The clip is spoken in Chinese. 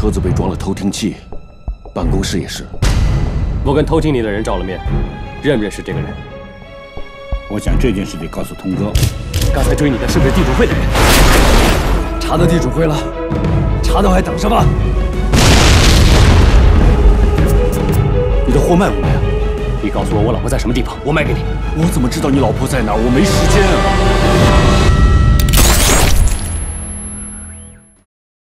车子被装了偷听器，办公室也是。我跟偷听你的人照了面，认不认识这个人？我想这件事得告诉通哥。刚才追你的是不是地主会的人？查到地主会了，查到还等什么？你的货卖不卖啊？你告诉我我老婆在什么地方，我卖给你。我怎么知道你老婆在哪？我没时间啊。